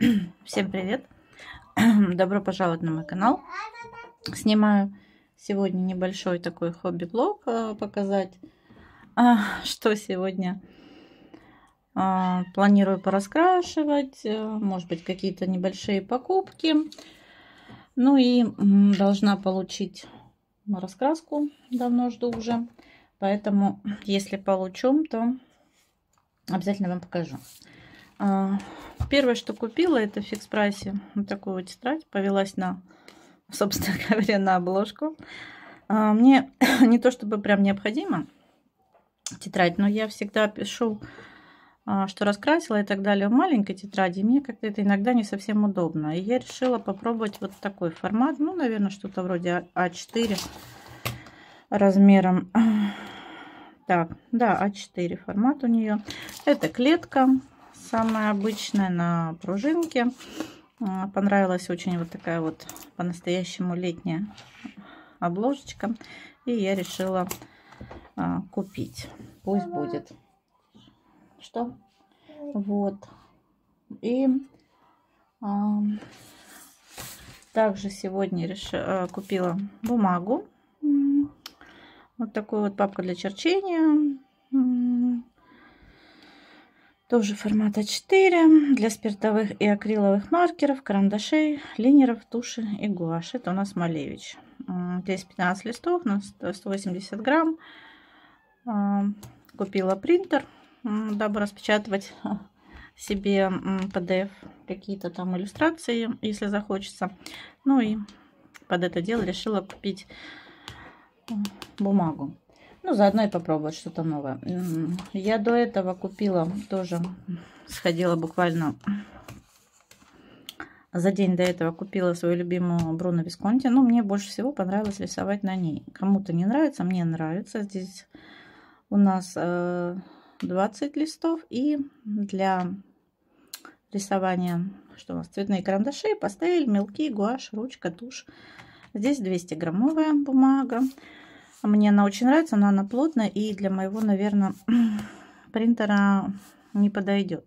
Всем привет! Добро пожаловать на мой канал. Снимаю сегодня небольшой такой хобби-блог э, показать, а, что сегодня а, планирую пораскрашивать, э, может быть какие-то небольшие покупки. Ну и должна получить раскраску, давно жду уже. Поэтому, если получу, то обязательно вам покажу. А, первое, что купила, это в фикс прайсе вот такую вот тетрадь. Повелась на, собственно говоря, на обложку. А, мне не то чтобы прям необходимо тетрадь, но я всегда пишу, а, что раскрасила и так далее в маленькой тетради. Мне как-то это иногда не совсем удобно. И я решила попробовать вот такой формат. Ну, наверное, что-то вроде А4 размером. Так, да, А4 формат у нее. Это клетка самая обычная на пружинке. А, понравилась очень вот такая вот по-настоящему летняя обложечка. И я решила а, купить. Пусть будет. Что? Вот. И а, также сегодня решила, а, купила бумагу. Вот такую вот папку для черчения тоже формат А4 для спиртовых и акриловых маркеров, карандашей, линеров, туши и гуашь. Это у нас Малевич. Здесь 15 листов на 180 грамм. А, купила принтер, дабы распечатывать себе PDF, какие-то там иллюстрации, если захочется. Ну и под это дело решила купить бумагу. Ну, заодно и попробовать что-то новое. Я до этого купила тоже, сходила буквально за день до этого купила свою любимую Бруно Висконти. Ну, мне больше всего понравилось рисовать на ней. Кому-то не нравится, мне нравится. Здесь у нас 20 э, листов. И для рисования, что у нас, цветные карандаши, пастель, мелки, гуашь, ручка, тушь. Здесь 200 граммовая бумага. Мне она очень нравится, но она плотная и для моего, наверное, принтера не подойдет.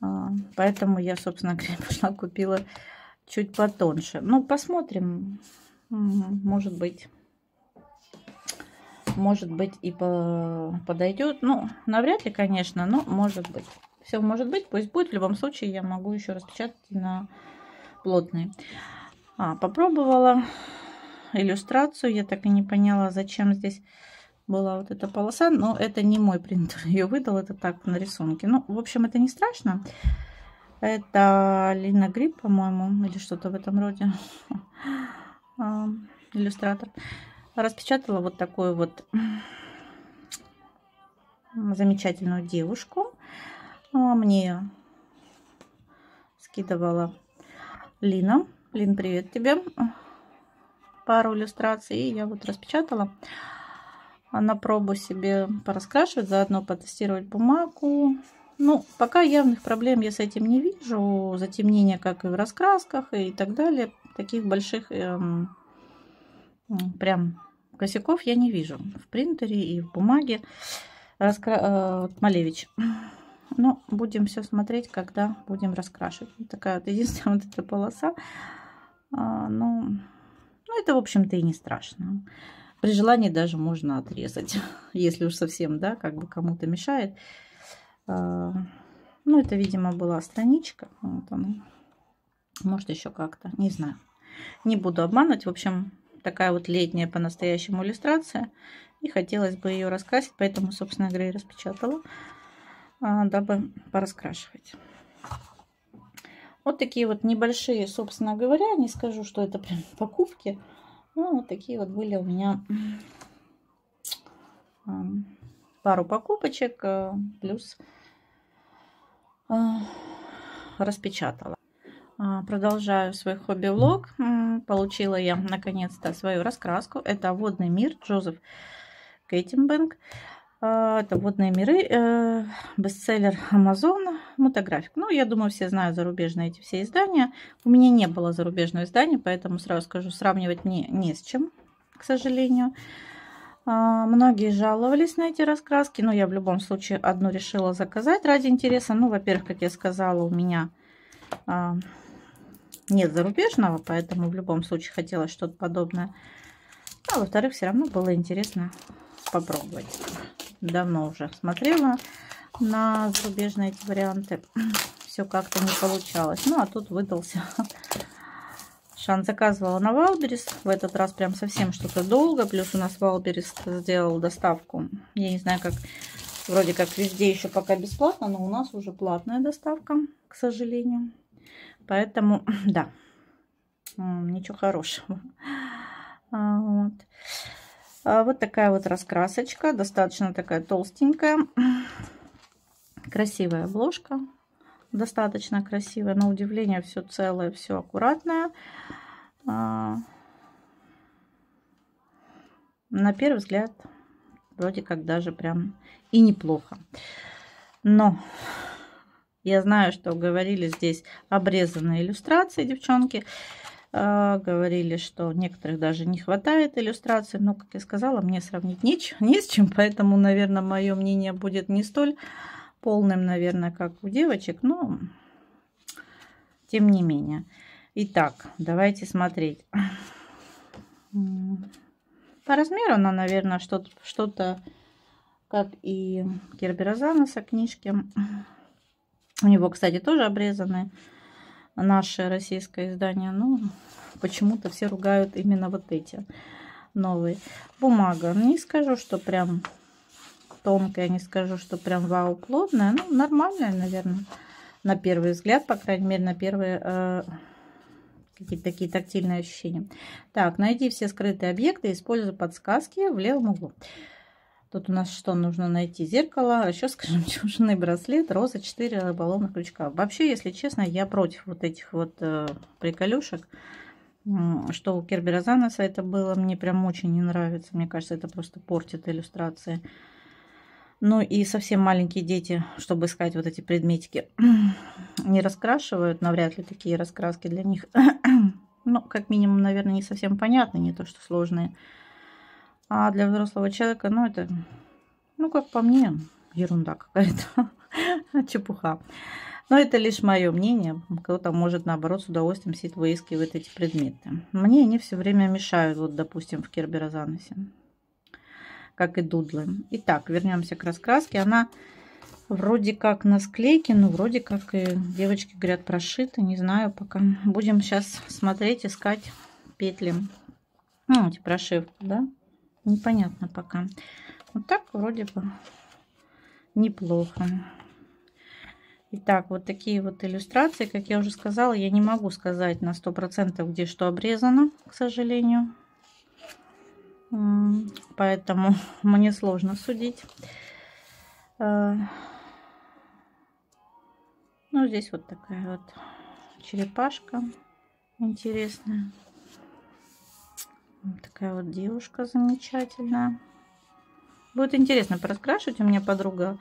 А, поэтому я, собственно говоря, пошла купила чуть потоньше. Ну, посмотрим. Может быть, может быть и подойдет. Ну, навряд ли, конечно, но может быть. Все может быть, пусть будет. В любом случае я могу еще распечатать на плотные. А, попробовала иллюстрацию. Я так и не поняла, зачем здесь была вот эта полоса. Но это не мой принтер ее выдал, это так на рисунке. Ну, в общем, это не страшно. Это Лина Гриб, по-моему, или что-то в этом роде. Иллюстратор. Распечатала вот такую вот замечательную девушку. А, мне скидывала Лина. Лин, привет тебе пару иллюстраций. И я вот распечатала на пробу себе пораскрашивать, заодно потестировать бумагу. Ну, пока явных проблем я с этим не вижу. Затемнения, как и в раскрасках и так далее. Таких больших эм, прям косяков я не вижу. В принтере и в бумаге. Раскра... Э, Малевич. Но ну, будем все смотреть, когда будем раскрашивать. Такая вот единственная вот эта полоса. А, ну, ну, это, в общем-то, и не страшно. При желании даже можно отрезать, если уж совсем, да, как бы кому-то мешает. А, ну, это, видимо, была страничка. Вот она. Может, еще как-то, не знаю. Не буду обманывать. В общем, такая вот летняя по-настоящему иллюстрация. И хотелось бы ее раскрасить, поэтому, собственно говоря, и распечатала, а, дабы пораскрашивать. Вот такие вот небольшие, собственно говоря, не скажу, что это прям покупки. Ну, вот такие вот были у меня пару покупочек, э, плюс э, распечатала. А, продолжаю свой хобби-влог. Получила я наконец-то свою раскраску. Это «Водный мир» Джозеф Кейтенбенг. А, это «Водные миры», э, бестселлер Amazon, мотографик. Ну, я думаю, все знают зарубежные эти все издания. У меня не было зарубежного издания, поэтому сразу скажу, сравнивать мне не с чем, к сожалению. А, многие жаловались на эти раскраски, но я в любом случае одну решила заказать ради интереса. Ну, во-первых, как я сказала, у меня а, нет зарубежного, поэтому в любом случае хотелось что-то подобное. А во-вторых, все равно было интересно попробовать. Давно уже смотрела на зарубежные эти варианты. Все как-то не получалось. Ну, а тут выдался шанс. Заказывала на Wildberries. В этот раз прям совсем что-то долго. Плюс у нас Wildberries сделал доставку. Я не знаю, как... Вроде как везде еще пока бесплатно, но у нас уже платная доставка, к сожалению. Поэтому, да, ничего хорошего. А, вот. А вот такая вот раскрасочка, достаточно такая толстенькая. Красивая обложка, достаточно красивая. На удивление все целое, все аккуратное. А, на первый взгляд, вроде как даже прям и неплохо. Но я знаю, что говорили здесь обрезанные иллюстрации, девчонки. А, говорили, что некоторых даже не хватает иллюстраций. Но, как я сказала, мне сравнить не, не с чем. Поэтому, наверное, мое мнение будет не столь полным, наверное, как у девочек. Но, тем не менее. Итак, давайте смотреть. По размеру она, наверное, что-то, что как и Керберазаноса книжки. У него, кстати, тоже обрезаны наше российское издание. Ну, почему-то все ругают именно вот эти новые. Бумага. Не скажу, что прям тонкая, не скажу, что прям вау плотная. Ну, нормальная, наверное, на первый взгляд, по крайней мере, на первые э, какие-то такие тактильные ощущения. Так, найди все скрытые объекты, используя подсказки в левом углу. Тут у нас что нужно найти? Зеркало, расческа, жемчужный браслет, роза, 4 рыболовных крючка. Вообще, если честно, я против вот этих вот э, приколюшек. Что у Кербера Заноса это было, мне прям очень не нравится. Мне кажется, это просто портит иллюстрации. Ну и совсем маленькие дети, чтобы искать вот эти предметики, не раскрашивают. Навряд ли такие раскраски для них. ну, как минимум, наверное, не совсем понятны, не то что сложные. А для взрослого человека, ну, это, ну, как по мне, ерунда какая-то, чепуха. Но это лишь мое мнение. Кто-то может, наоборот, с удовольствием сидит, выискивает эти предметы. Мне они все время мешают, вот, допустим, в Керберазаносе, как и дудлы. Итак, вернемся к раскраске. Она вроде как на склейке, но вроде как и девочки говорят прошита. Не знаю пока. Будем сейчас смотреть, искать петли. Ну, эти прошивку, да? Непонятно пока. Вот так вроде бы неплохо. Итак, вот такие вот иллюстрации. Как я уже сказала, я не могу сказать на 100% где что обрезано, к сожалению. Поэтому мне сложно судить. А, ну, здесь вот такая вот черепашка интересная. Такая вот девушка замечательная. Будет интересно пораскрашивать. У меня подруга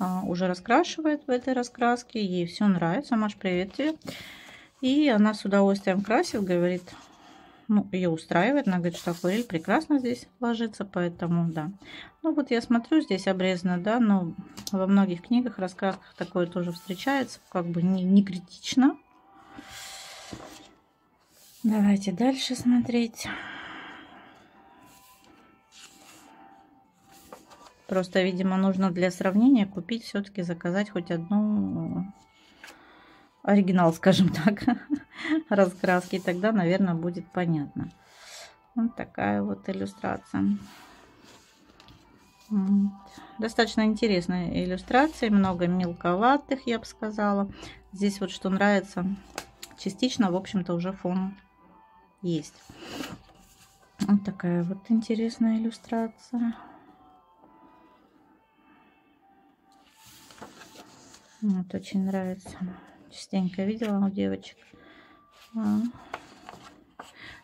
а, уже раскрашивает в этой раскраске. Ей все нравится. Маш, привет тебе. И она с удовольствием красит, говорит, ну, ее устраивает. Она говорит, что акварель прекрасно здесь ложится, поэтому, да. Ну, вот я смотрю, здесь обрезано, да, но во многих книгах, раскрасках такое тоже встречается, как бы не, не критично. Давайте дальше смотреть. Просто, видимо, нужно для сравнения купить, все-таки заказать хоть одну оригинал, скажем так, раскраски. Тогда, наверное, будет понятно. Вот такая вот иллюстрация. Достаточно интересная иллюстрация, много мелковатых, я бы сказала. Здесь вот что нравится, частично, в общем-то, уже фон есть. Вот такая вот интересная иллюстрация. Вот, очень нравится. Частенько видела у девочек. А.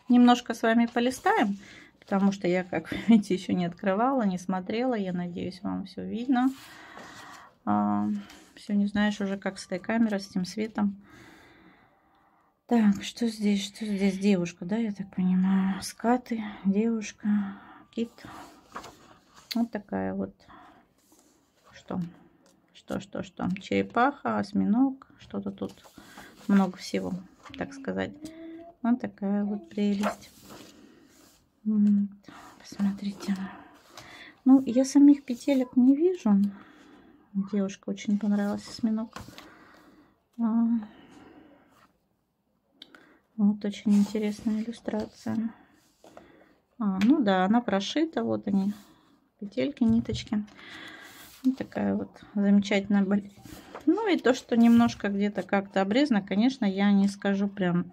Немножко с вами полистаем, потому что я, как вы видите, еще не открывала, не смотрела. Я надеюсь, вам все видно. А, все не знаешь уже, как с этой камерой, с этим светом. Так, что здесь? Что здесь? Девушка, да, я так понимаю. Скаты, девушка, кит. Вот такая вот. Что? Что, что, что? Черепаха, осьминог. Что-то тут много всего, так сказать. Вот такая вот прелесть. Посмотрите. Ну, я самих петелек не вижу. Девушка очень понравился осьминог. А, вот очень интересная иллюстрация. А, ну да, она прошита. Вот они, петельки, ниточки. Вот такая вот замечательная болезнь. Ну и то, что немножко где-то как-то обрезано, конечно, я не скажу прям...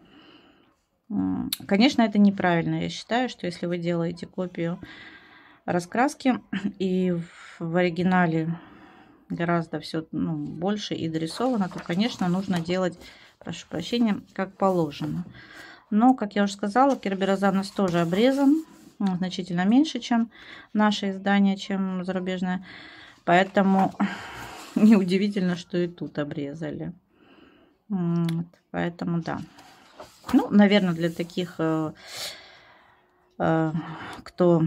Конечно, это неправильно. Я считаю, что если вы делаете копию раскраски и в оригинале гораздо все ну, больше и дорисовано, то, конечно, нужно делать, прошу прощения, как положено. Но, как я уже сказала, Керберозанос тоже обрезан значительно меньше, чем наше издание, чем зарубежное. Поэтому неудивительно, что и тут обрезали. Вот, поэтому да. Ну, наверное, для таких, э, э, кто...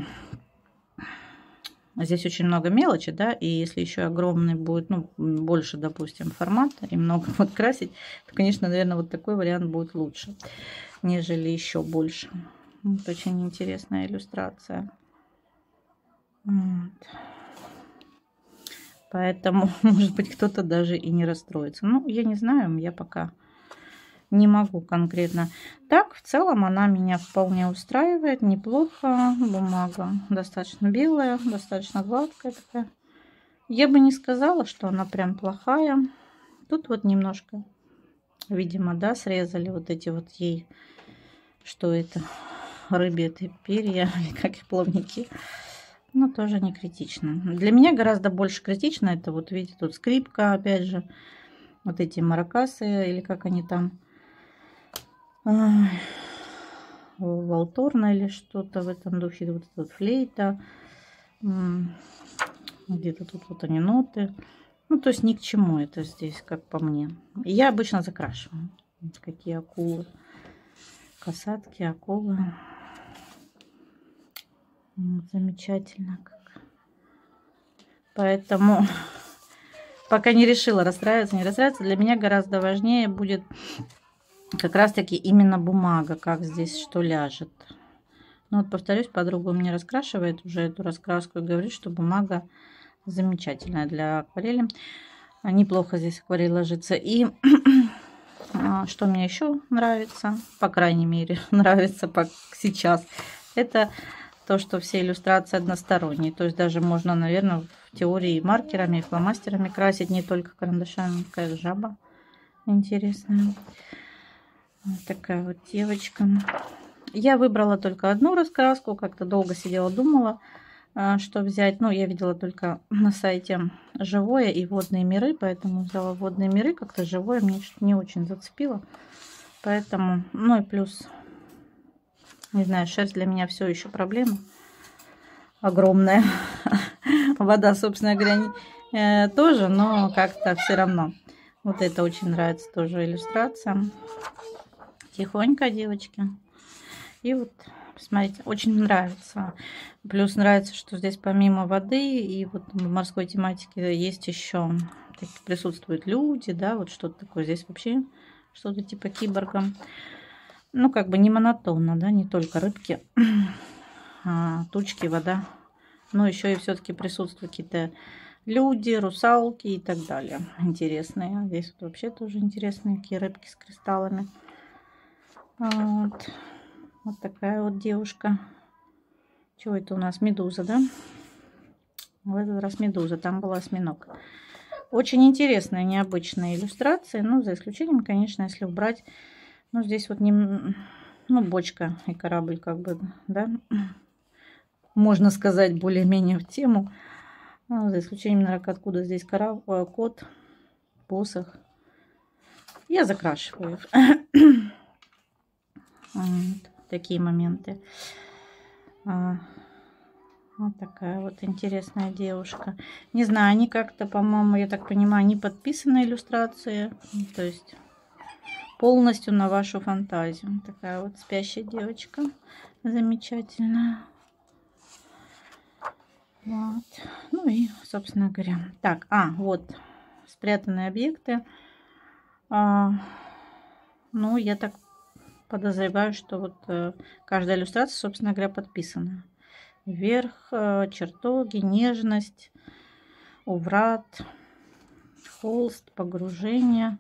Здесь очень много мелочи, да, и если еще огромный будет, ну, больше, допустим, формат и много вот красить, то, конечно, наверное, вот такой вариант будет лучше, нежели еще больше. Вот очень интересная иллюстрация. Вот. Поэтому, может быть, кто-то даже и не расстроится. Ну, я не знаю, я пока не могу конкретно. Так, в целом она меня вполне устраивает. Неплохо. Бумага достаточно белая, достаточно гладкая такая. Я бы не сказала, что она прям плохая. Тут вот немножко, видимо, да, срезали вот эти вот ей, что это, рыбьи это перья, как их плавники. Но тоже не критично. Для меня гораздо больше критично. Это вот, видите, тут скрипка, опять же. Вот эти маракасы, или как они там. Волторна или что-то в этом духе. Вот тут флейта. Где-то тут вот они ноты. Ну, то есть ни к чему это здесь, как по мне. Я обычно закрашиваю. Вот какие акулы. Касатки, акулы. Вот, замечательно. Поэтому пока не решила расстраиваться, не расстраиваться. Для меня гораздо важнее будет как раз таки именно бумага, как здесь что ляжет. Ну вот повторюсь, подруга у меня раскрашивает уже эту раскраску и говорит, что бумага замечательная для акварели. Неплохо здесь акварель ложится. И а, что мне еще нравится, по крайней мере, нравится сейчас, это то, что все иллюстрации односторонние. То есть даже можно, наверное, в теории маркерами и фломастерами красить, не только карандашами. Какая жаба интересная. Вот такая вот девочка. Я выбрала только одну раскраску, как-то долго сидела, думала, а, что взять. Ну, я видела только на сайте живое и водные миры, поэтому взяла водные миры. Как-то живое мне не очень зацепило. Поэтому, ну и плюс не знаю, шерсть для меня все еще проблема огромная. Вода, собственно говоря, э, тоже, но как-то все равно. Вот это очень нравится тоже иллюстрация. Тихонько, девочки. И вот, посмотрите, очень нравится. Плюс нравится, что здесь помимо воды и вот в морской тематике есть еще присутствуют люди, да, вот что-то такое. Здесь вообще что-то типа киборга ну, как бы не монотонно, да, не только рыбки, а, тучки, вода, но еще и все-таки присутствуют какие-то люди, русалки и так далее. Интересные. Здесь вот вообще тоже интересные какие рыбки с кристаллами. Вот. вот такая вот девушка. Чего это у нас? Медуза, да? В этот раз медуза, там был осьминог. Очень интересные, необычные иллюстрации. Ну, за исключением, конечно, если убрать ну, здесь вот не, ну, бочка и корабль, как бы, да, можно сказать, более-менее в тему. Ну, за исключением, наверное, откуда здесь корабль, э, кот, посох. Я закрашиваю. вот, такие моменты. А, вот такая вот интересная девушка. Не знаю, они как-то, по-моему, я так понимаю, не подписаны иллюстрации. То есть полностью на вашу фантазию. Такая вот спящая девочка. Замечательная. Вот. Ну и, собственно говоря. Так, а, вот спрятанные объекты. А, ну, я так подозреваю, что вот э, каждая иллюстрация, собственно говоря, подписана. Вверх, э, чертоги, нежность, уврат, холст, погружение.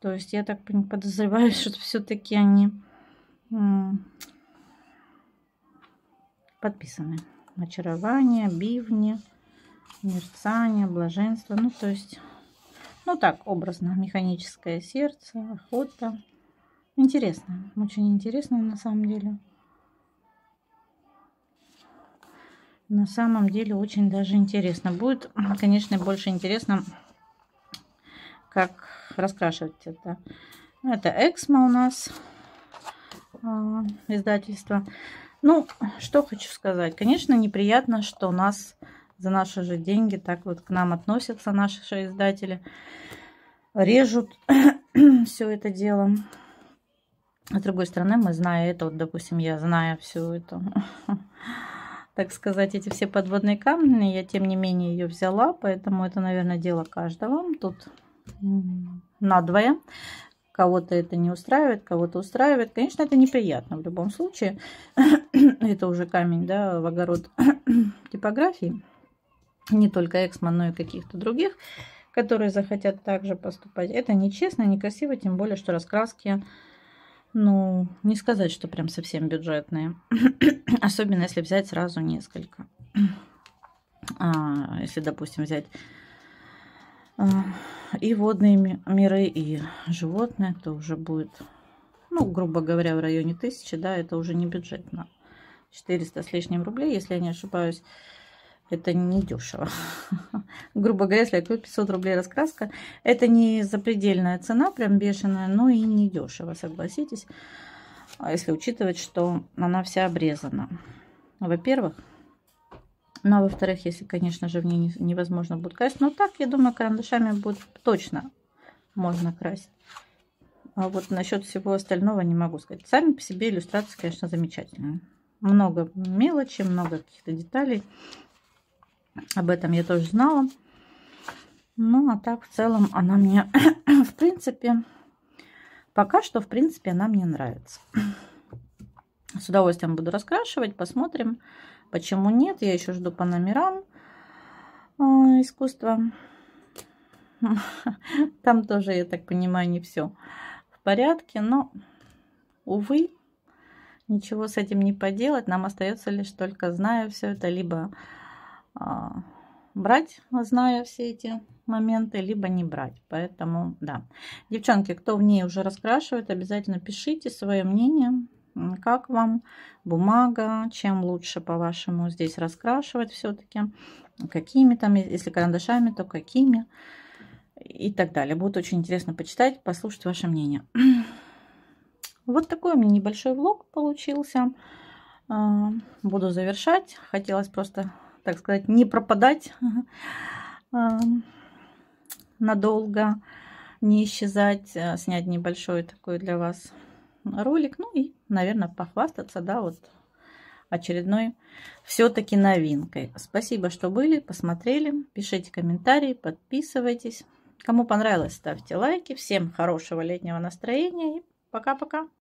То есть я так подозреваю, что все-таки они подписаны. Очарование, бивни, мерцание, блаженство. Ну, то есть, ну так, образно. Механическое сердце, охота. Интересно, очень интересно на самом деле. На самом деле очень даже интересно. Будет, конечно, больше интересно, как раскрашивать это. Это Эксмо у нас а, издательство. Ну, что хочу сказать. Конечно, неприятно, что у нас за наши же деньги так вот к нам относятся наши издатели. Режут все это дело. А с другой стороны, мы зная это, вот, допустим, я зная всю эту, так сказать, эти все подводные камни, я тем не менее ее взяла, поэтому это, наверное, дело каждого. Тут надвое. Кого-то это не устраивает, кого-то устраивает. Конечно, это неприятно в любом случае. это уже камень, да, в огород типографии. Не только Эксман, но и каких-то других, которые захотят также поступать. Это нечестно, некрасиво, тем более, что раскраски, ну, не сказать, что прям совсем бюджетные. Особенно, если взять сразу несколько. А, если, допустим, взять и водные миры, и животные, то уже будет, ну, грубо говоря, в районе тысячи, да, это уже не бюджетно. 400 с лишним рублей, если я не ошибаюсь, это не дешево. грубо говоря, если я купил 500 рублей раскраска, это не запредельная цена, прям бешеная, но и не дешево, согласитесь. А если учитывать, что она вся обрезана. Во-первых, ну, а во-вторых, если, конечно же, в ней невозможно будет красить. Но так, я думаю, карандашами будет точно можно красить. А вот насчет всего остального не могу сказать. Сами по себе иллюстрации, конечно, замечательные. Много мелочи, много каких-то деталей. Об этом я тоже знала. Ну, а так, в целом, она мне, в принципе, пока что, в принципе, она мне нравится. С удовольствием буду раскрашивать, посмотрим. Почему нет? Я еще жду по номерам э, искусства. Там тоже, я так понимаю, не все в порядке. Но, увы, ничего с этим не поделать. Нам остается лишь только, зная все это, либо а, брать, зная все эти моменты, либо не брать. Поэтому, да. Девчонки, кто в ней уже раскрашивает, обязательно пишите свое мнение. Как вам бумага? Чем лучше, по-вашему, здесь раскрашивать все-таки? Какими там, если карандашами, то какими? И так далее. Будет очень интересно почитать, послушать ваше мнение. Вот такой у меня небольшой влог получился. А, буду завершать. Хотелось просто, так сказать, не пропадать а, надолго, не исчезать, а снять небольшой такой для вас ролик. Ну и, наверное, похвастаться, да, вот очередной все-таки новинкой. Спасибо, что были, посмотрели. Пишите комментарии, подписывайтесь. Кому понравилось, ставьте лайки. Всем хорошего летнего настроения и пока-пока.